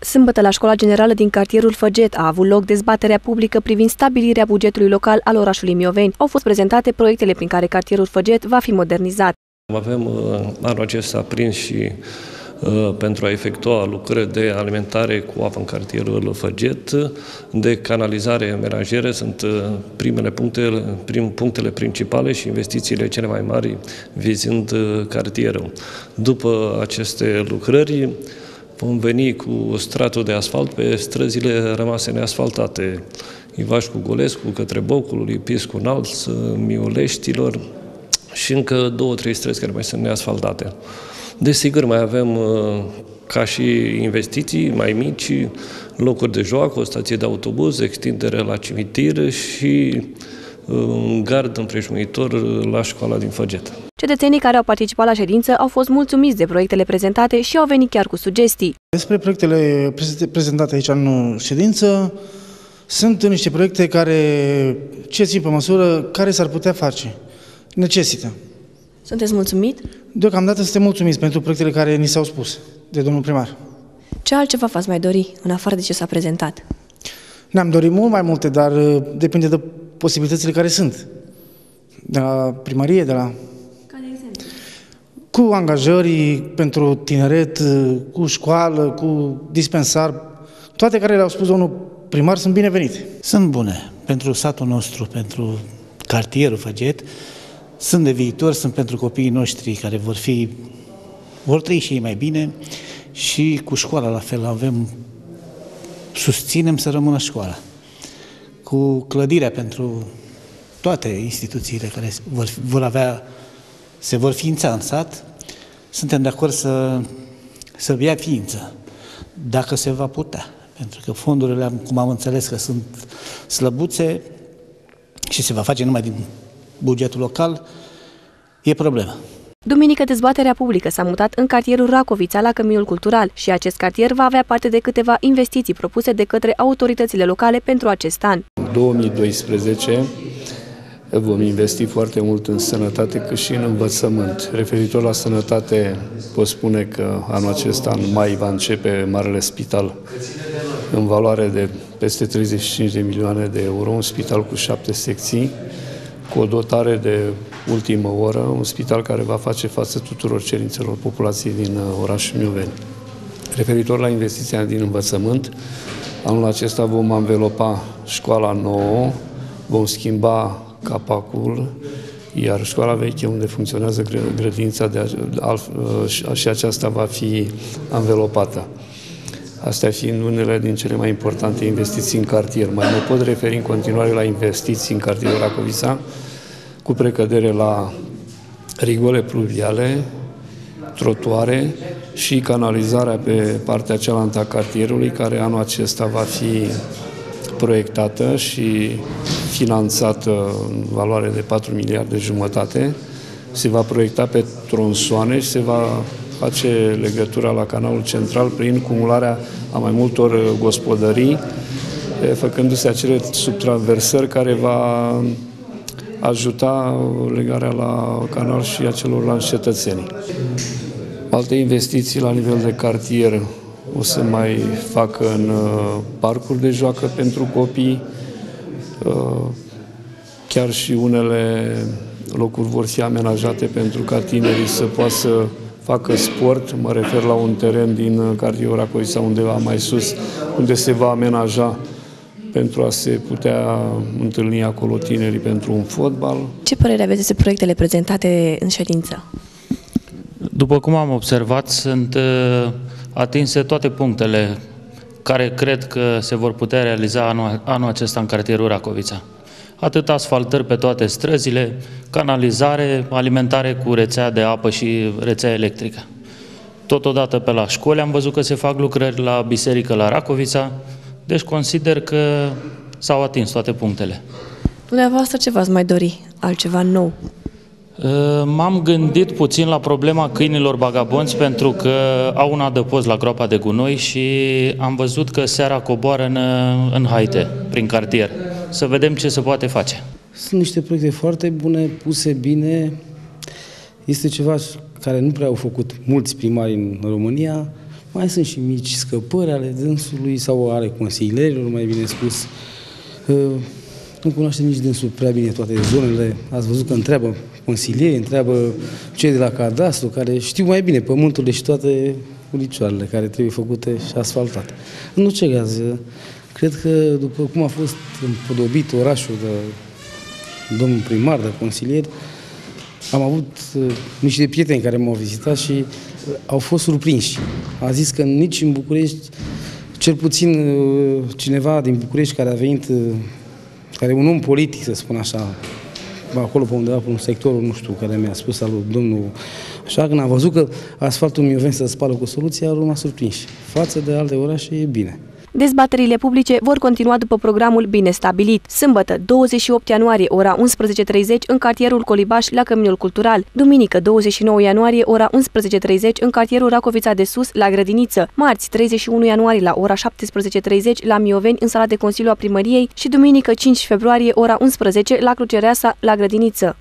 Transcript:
Sâmbătă la Școala Generală din cartierul Făget a avut loc dezbaterea publică privind stabilirea bugetului local al orașului Mioveni. Au fost prezentate proiectele prin care cartierul Făget va fi modernizat. Avem uh, anul acesta prins și uh, pentru a efectua lucrări de alimentare cu apă în cartierul Făget, de canalizare menajere, sunt uh, primele puncte, prim, punctele principale și investițiile cele mai mari vizând cartierul. După aceste lucrări, vom veni cu stratul de asfalt pe străzile rămase neasfaltate. Ivaș cu Golescu, către Bocului, Piscu Înalt, Miuleștilor și încă două, trei străzi care mai sunt neasfaltate. Desigur, mai avem uh, ca și investiții mai mici, locuri de joacă, o stație de autobuz, extindere la cimitir și uh, un gard împrejmuitor la școala din Făget. Cetățenii care au participat la ședință au fost mulțumiți de proiectele prezentate și au venit chiar cu sugestii. Despre proiectele prezentate aici în ședință, sunt niște proiecte care, ce țin pe măsură, care s-ar putea face. Necesită. Sunteți mulțumit? Deocamdată suntem mulțumiți pentru proiectele care ni s-au spus de domnul primar. Ce altceva v-ați mai dori, în afară de ce s-a prezentat? Ne-am dorit mult mai multe, dar uh, depinde de posibilitățile care sunt. De la primărie, de la cu angajării pentru tineret, cu școală, cu dispensar, toate care le-au spus domnul primar sunt binevenite. Sunt bune pentru satul nostru, pentru cartierul Făget, sunt de viitor, sunt pentru copiii noștri care vor fi, vor trăi și ei mai bine și cu școala la fel avem, susținem să rămână școala. Cu clădirea pentru toate instituțiile care vor, vor avea se vor ființa în sat, suntem de acord să, să ia ființă, dacă se va putea. Pentru că fondurile, cum am înțeles că sunt slăbuțe și se va face numai din bugetul local, e problemă. Duminică, dezbaterea publică s-a mutat în cartierul Racovița, la Căminul Cultural, și acest cartier va avea parte de câteva investiții propuse de către autoritățile locale pentru acest an. 2012 vom investi foarte mult în sănătate cât și în învățământ. Referitor la sănătate, pot spune că anul acesta, în mai, va începe Marele Spital în valoare de peste 35 de milioane de euro, un spital cu șapte secții, cu o dotare de ultimă oră, un spital care va face față tuturor cerințelor populației din uh, orașul Mioveni. Referitor la investiția din învățământ, anul acesta vom anvelopa școala nouă, vom schimba capacul, iar școala veche unde funcționează grădința de, uh, și aceasta va fi anvelopată. Astea fiind unele din cele mai importante investiții în cartier. Mai mă pot referi în continuare la investiții în cartierul Racovița, cu precădere la rigole pluviale, trotuare și canalizarea pe partea cealaltă a cartierului, care anul acesta va fi proiectată și finanțată în valoare de 4 miliarde jumătate. Se va proiecta pe tronsoane și se va face legătura la canalul central prin cumularea a mai multor gospodării, făcându-se acele subtraversări care va ajuta legarea la canal și a celorlalți cetățenii. Alte investiții la nivel de cartier o să mai facă în uh, parcuri de joacă pentru copii, uh, chiar și unele locuri vor fi amenajate pentru ca tinerii să poată să facă sport, mă refer la un teren din uh, cartierul Racoi sau undeva mai sus, unde se va amenaja pentru a se putea întâlni acolo tinerii pentru un fotbal. Ce părere aveți despre proiectele prezentate în ședință? După cum am observat, sunt atinse toate punctele care cred că se vor putea realiza anul, anul acesta în cartierul Racovița. Atât asfaltări pe toate străzile, canalizare, alimentare cu rețea de apă și rețea electrică. Totodată pe la școli am văzut că se fac lucrări la biserică la Racovița, deci consider că s-au atins toate punctele. Dumneavoastră ce v-ați mai dori? Altceva nou? Ă, m-am gândit puțin la problema câinilor bagabonți pentru că au un adăpost la groapa de gunoi și am văzut că seara coboară în, în haite, prin cartier. Să vedem ce se poate face. Sunt niște proiecte foarte bune, puse bine. Este ceva care nu prea au făcut mulți primari în România. Mai sunt și mici scăpări ale dânsului sau ale consilierilor, mai bine spus. Nu cunoaște nici dânsul prea bine toate zonele. Ați văzut că întreabă consilieri, întreabă cei de la cadastru, care știu mai bine pământurile și toate ulicioarele care trebuie făcute și asfaltate. În orice caz, cred că după cum a fost împodobit orașul de domnul primar, de consilieri, am avut uh, niște prieteni care m-au vizitat și uh, au fost surprinși. A zis că nici în București, cel puțin uh, cineva din București care a venit, uh, care e un om politic, să spun așa, acolo pe undeva, pe un sector, nu știu, care mi-a spus al domnul, așa, când a văzut că asfaltul Mioveni se spală cu soluția, a rămas surprins. Față de alte orașe e bine. Dezbaterile publice vor continua după programul bine stabilit. Sâmbătă, 28 ianuarie, ora 11.30, în cartierul Colibaș, la Căminul Cultural. Duminică, 29 ianuarie, ora 11.30, în cartierul Racovița de Sus, la Grădiniță. Marți, 31 ianuarie, la ora 17.30, la Mioveni, în sala de Consiliu a Primăriei și duminică, 5 februarie, ora 11, la Crucereasa, la Grădiniță.